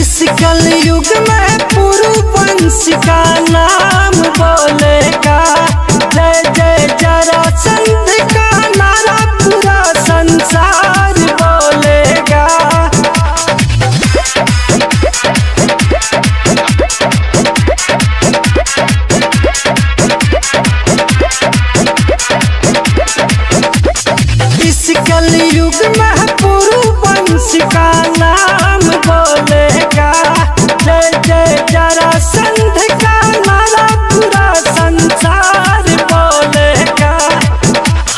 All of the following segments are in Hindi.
इस कल युग में पूर्व वंश का नाम बोलेगा कल युग में वंश का? नाम बोलेगा जय जय संध का पूरा संसार बोलेगा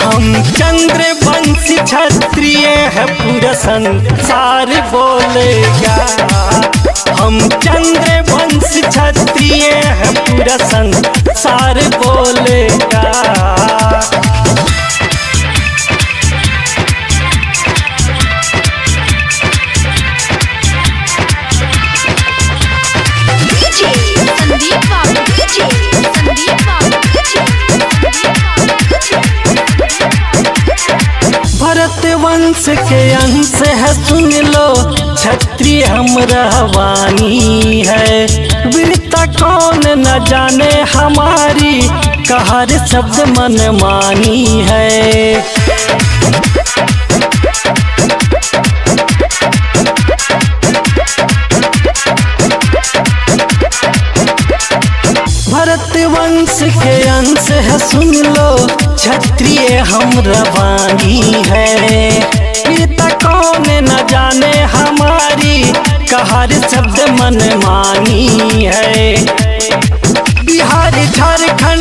हम चंद्र क्षत्रिय है संसार बोलेगा हम चंद्र वंश क्षत्रिय है, पूरा संसार वंश के अंश है सुन लो। छत्री हम रहवानी है। वीरता कौन न जाने हमारी, कहर शब्द मनमानी है। वंश के अंश है, सुन लो। क्षत्रिय हम रवानी है। पिता कौन न जाने हमारी, कहर शब्द मन मानी है। बिहार, झारखंड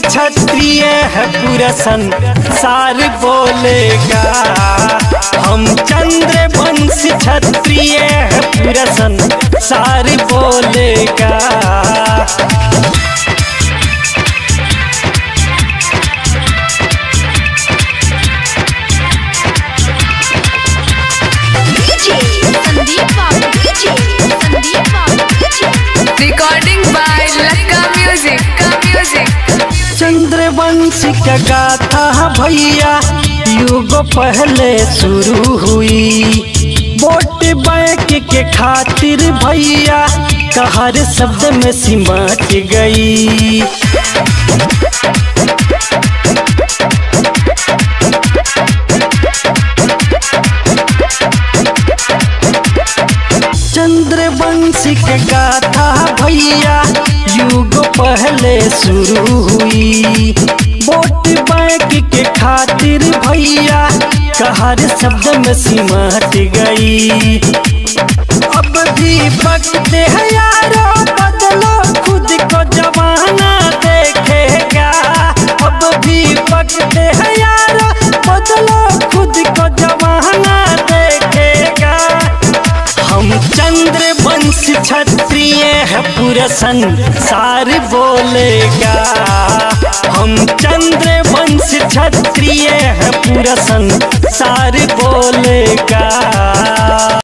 क्षत्रिय है पूरा संसार बोलेगा। हम चंद्र वंश क्षत्रिय है पूरा संसार बोलेगा। चंद्रवंश का गाथा भैया युग पहले शुरू हुई। वोट बैंक के खातिर भैया हर शब्द में सिमट गई। के गाथा भैया। युग पहले शुरू हुई। वोट बैंक के खातिर भैया, कहर शब्द में सिमट गई। अब भी वक्त है यारो बदलो खुद को जमाना देखेगा अब भी वक्त है चंद्र वंश क्षत्रिय है पूरा संसार बोलेगा। हम चंद्र वंश क्षत्रिय है पूरा